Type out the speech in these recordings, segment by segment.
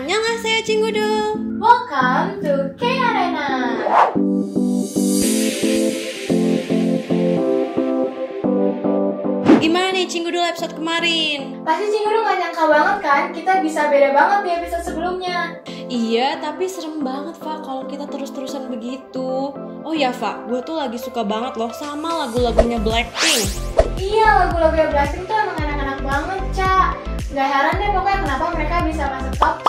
Annyeonghaseyo Cinggudul. Welcome to K Arena. Gimana nih Cinggudul episode kemarin? Pasti Cinggudu gak nyangka banget kan kita bisa beda banget di episode sebelumnya. Iya, tapi serem banget, Fa, kalau kita terus-terusan begitu. Oh ya, Fa, gue tuh lagi suka banget loh sama lagu-lagunya Blackpink. Iya, lagu-lagu Blackpink tuh emang enak-enak banget, Cak. Gak heran deh pokoknya kenapa mereka bisa masuk top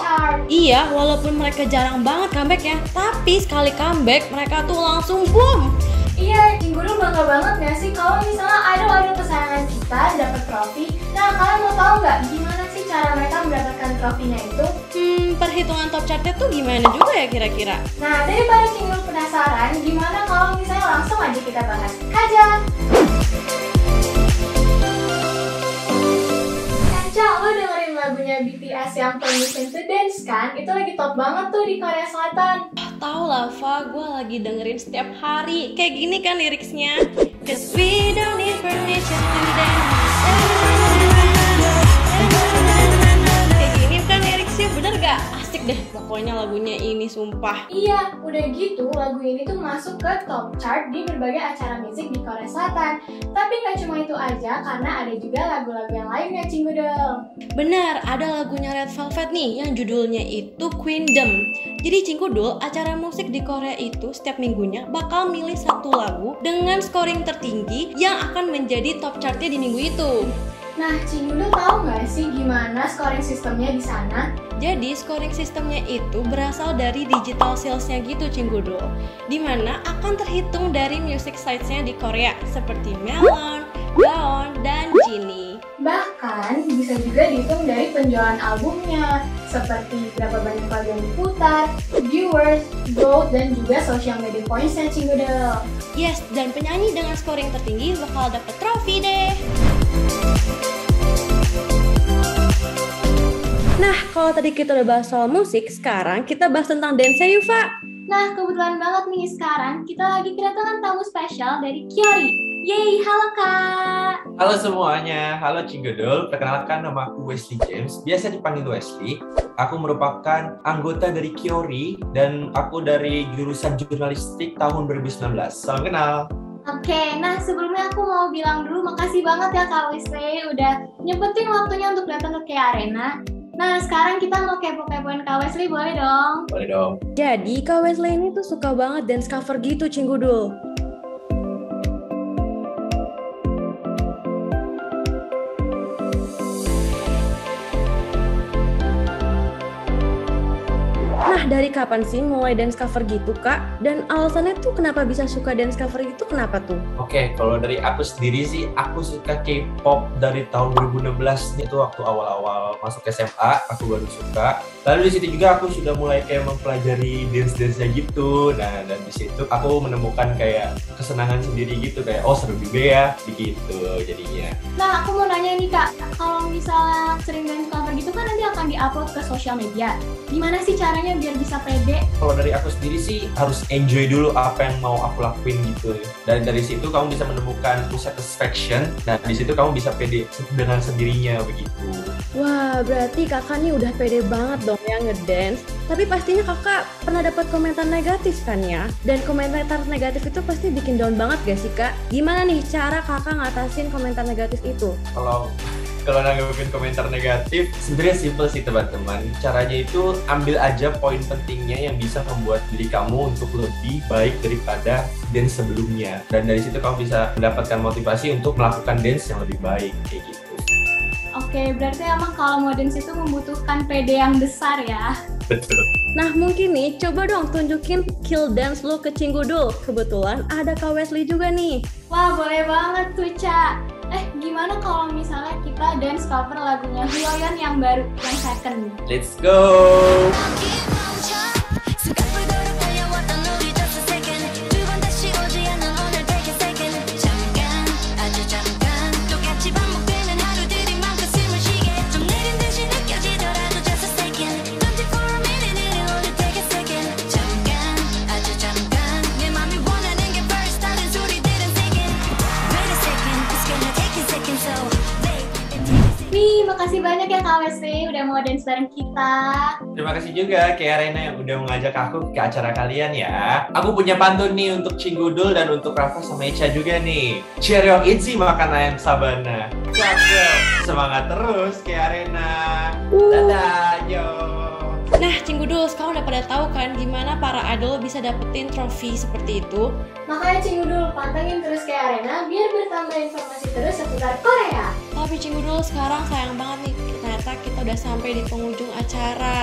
Iya, walaupun mereka jarang banget comeback ya, tapi sekali comeback mereka tuh langsung boom. Iya, Cinggudu bangga banget gak sih kalau misalnya idol-idol kesayangan kita dapat trofi. Nah, kalian mau tahu nggak gimana sih cara mereka mendapatkan trofinya itu? Hmm, perhitungan top chartnya tuh gimana juga ya kira-kira? Nah, daripada Cinggudu penasaran, gimana kalau misalnya langsung aja kita bahas? Yang Permission to Dance kan? Itu lagi top banget tuh di Korea Selatan. Tahu lah, Fa, gue lagi dengerin setiap hari. Kayak gini kan liriknya. Cause we don't need permission to dance. Liriknya, bener gak? Asik deh pokoknya lagunya ini, sumpah. Iya, udah gitu lagu ini tuh masuk ke top chart di berbagai acara musik di Korea Selatan. Tapi nggak cuma itu aja, karena ada juga lagu-lagu yang lainnya, Cinggudel. Benar, ada lagunya Red Velvet nih yang judulnya itu Queendom. Jadi Cingkudul, acara musik di Korea itu setiap minggunya bakal milih satu lagu dengan scoring tertinggi yang akan menjadi top chartnya di minggu itu. Nah, Cinggudel tahu nggak sih gimana scoring sistemnya di sana? Jadi scoring sistemnya itu berasal dari digital salesnya gitu Cinggudul Di mana akan terhitung dari music sites-nya di Korea Seperti Melon, Gaon, dan Genie Bahkan bisa juga dihitung dari penjualan albumnya, seperti berapa banyak lagu yang diputar, viewers, growth, dan juga social media points-nya Cinggudel. Yes, dan penyanyi dengan scoring tertinggi bakal dapet trofi deh Nah, kalau tadi kita udah bahas soal musik, sekarang kita bahas tentang dance yuk, Fa. Nah, kebetulan banget nih sekarang kita lagi kedatangan tamu spesial dari Kiori. Yeay, halo Kak! Halo semuanya, halo Cinggedol. Perkenalkan nama aku Wesley James, biasa dipanggil Wesley. Aku merupakan anggota dari Kiori dan aku dari jurusan jurnalistik tahun 2019. Salam kenal. Oke, nah sebelumnya aku mau bilang dulu makasih banget ya Kak Wesley udah nyempetin waktunya untuk datang ke Kia Arena. Nah, sekarang kita mau kepo-kepoin Kak Wesley, boleh dong? Boleh dong. Jadi, Kak Wesley ini tuh suka banget dance cover gitu, Cinggudul. Dari kapan sih mulai dance cover gitu, Kak? Dan alasannya tuh kenapa bisa suka dance cover itu kenapa tuh? Oke, kalau dari aku sendiri sih, aku suka K-pop dari tahun 2016 itu waktu awal-awal masuk SMA, aku baru suka. Lalu di situ juga aku sudah mulai kayak mempelajari dance-dance-nya gitu. Nah, dan di situ aku menemukan kayak kesenangan sendiri gitu kayak oh seru juga ya, begitu jadinya. Nah, aku mau nanya nih Kak, kalau misalnya sering dance cover gitu kan nanti akan diupload ke sosial media. Gimana sih caranya biar bisa pede? Kalau dari aku sendiri sih harus enjoy dulu apa yang mau aku lakuin gitu. Dan dari situ kamu bisa menemukan satisfaction. Nah, di situ kamu bisa pede dengan sendirinya begitu. Wah, berarti kakak nih udah pede banget dong ya ngedance. Tapi pastinya kakak pernah dapat komentar negatif kan ya? Dan komentar negatif itu pasti bikin down banget gak sih kak? Gimana nih cara kakak ngatasin komentar negatif itu? Kalau kalau nanggepin komentar negatif, sebenarnya simple sih teman-teman. Caranya itu ambil aja poin pentingnya yang bisa membuat diri kamu untuk lebih baik daripada dance sebelumnya. Dan dari situ kamu bisa mendapatkan motivasi untuk melakukan dance yang lebih baik kayak gitu. Oke, berarti emang kalau mau dance itu membutuhkan pede yang besar ya. Betul. Nah mungkin nih coba dong tunjukin kill dance lo ke Cinggudul. Kebetulan ada Kak Wesley juga nih. Wah, boleh banget tuh, Ca. Eh, gimana kalau misalnya kita dance cover lagunya Hyoyeon yang baru, yang second? Let's go. Nih, makasih banyak ya Kak Wesley udah udah mau dance bareng kita. Terima kasih juga ke Arena yang udah mengajak aku ke acara kalian ya. Aku punya pantun nih untuk Cinggudul dan untuk Rafa sama Ica juga nih. Cheerio Itzy makan ayam sabana. Cakep. Semangat terus ke Arena. Dadah, yo. Nah, Cinggudul, sekarang udah pada tahu kan gimana para idol bisa dapetin trofi seperti itu? Makanya Cinggudul pantengin terus ke Arena biar bertambah informasi terus seputar Korea. Tapi Cinggudul sekarang sayang banget nih, ternyata kita udah sampai di penghujung acara.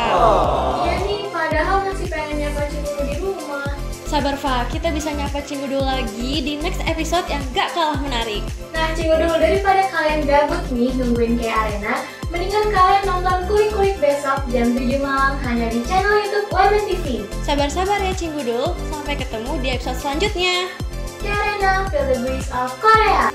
Iya nih, padahal masih pengen nyapa Cinggudul di rumah. Sabar Fa, kita bisa nyapa Cinggudul lagi di next episode yang gak kalah menarik. Nah, Cinggudul daripada kalian gabut nih nungguin ke Arena, mendingan kalian nonton kulik-kulik besok jam 7 malam hanya di channel YouTube Women TV. Sabar-sabar ya Cinggudul, sampai ketemu di episode selanjutnya. Ke Arena, feel the breeze of Korea.